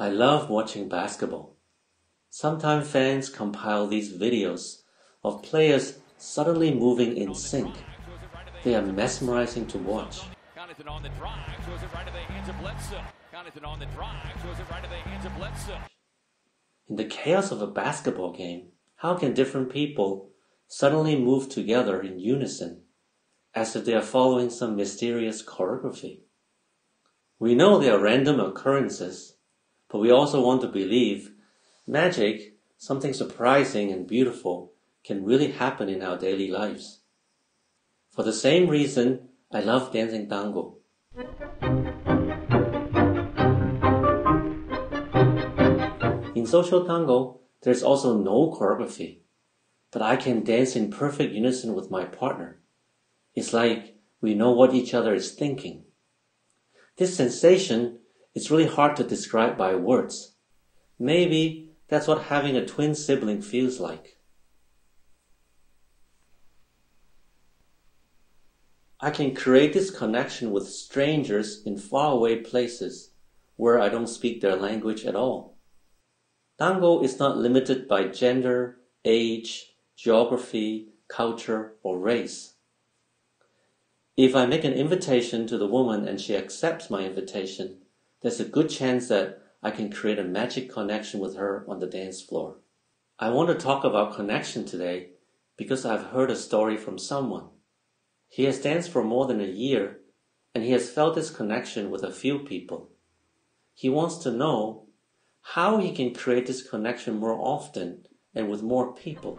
I love watching basketball. Sometimes fans compile these videos of players suddenly moving in sync. They are mesmerizing to watch. Connaughton on the drive, throws it right to the hands of Bledsoe. Connaughton on the drive, throws it right to the hands of Bledsoe. In the chaos of a basketball game, how can different people suddenly move together in unison as if they are following some mysterious choreography? We know they are random occurrences but we also want to believe magic, something surprising and beautiful, can really happen in our daily lives. For the same reason, I love dancing tango. In social tango, there's also no choreography, but I can dance in perfect unison with my partner. It's like we know what each other is thinking. This sensation it's really hard to describe by words. Maybe that's what having a twin sibling feels like. I can create this connection with strangers in faraway places where I don't speak their language at all. Tango is not limited by gender, age, geography, culture, or race. If I make an invitation to the woman and she accepts my invitation, there's a good chance that I can create a magic connection with her on the dance floor. I want to talk about connection today because I've heard a story from someone. He has danced for more than a year and he has felt this connection with a few people. He wants to know how he can create this connection more often and with more people.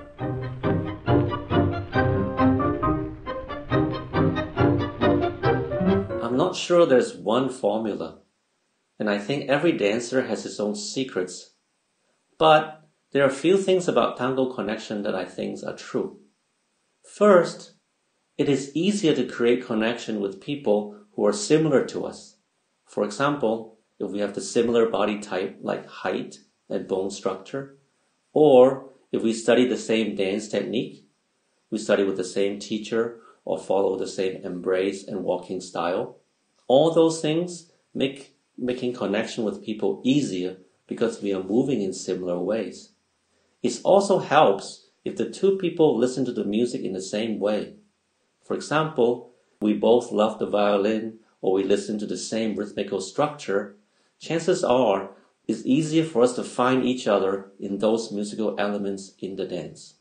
I'm not sure there's one formula and I think every dancer has his own secrets. But there are a few things about tango connection that I think are true. First, it is easier to create connection with people who are similar to us. For example, if we have the similar body type like height and bone structure, or if we study the same dance technique, we study with the same teacher or follow the same embrace and walking style. All those things make making connection with people easier because we are moving in similar ways. It also helps if the two people listen to the music in the same way. For example, we both love the violin or we listen to the same rhythmical structure, chances are it's easier for us to find each other in those musical elements in the dance.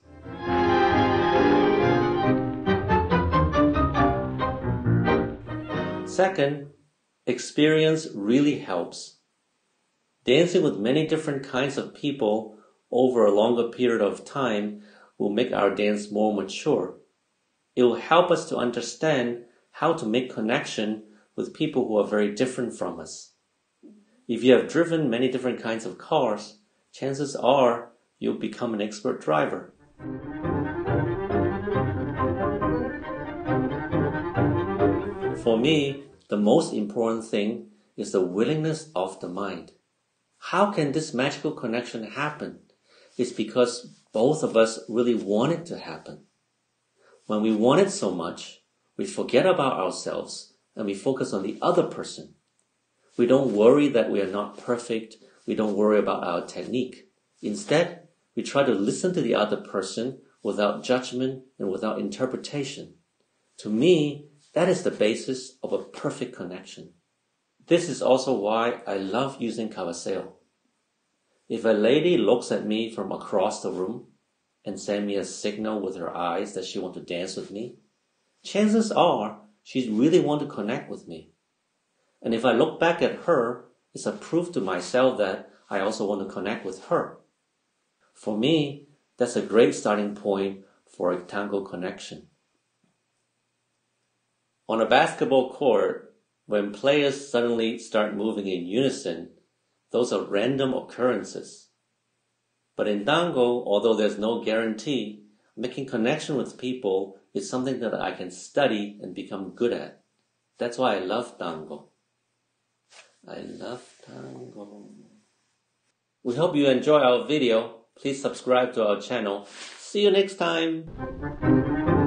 Second, Experience really helps. Dancing with many different kinds of people over a longer period of time will make our dance more mature. It will help us to understand how to make connection with people who are very different from us. If you have driven many different kinds of cars, chances are you'll become an expert driver. For me, the most important thing is the willingness of the mind. How can this magical connection happen? It's because both of us really want it to happen. When we want it so much, we forget about ourselves and we focus on the other person. We don't worry that we are not perfect. We don't worry about our technique. Instead, we try to listen to the other person without judgment and without interpretation. To me, that is the basis of a perfect connection. This is also why I love using cabeceo. If a lady looks at me from across the room and sends me a signal with her eyes that she wants to dance with me, chances are she really want to connect with me. And if I look back at her, it's a proof to myself that I also want to connect with her. For me, that's a great starting point for a tango connection. On a basketball court, when players suddenly start moving in unison, those are random occurrences. But in tango, although there's no guarantee, making connection with people is something that I can study and become good at. That's why I love tango. I love tango. We hope you enjoy our video. Please subscribe to our channel. See you next time.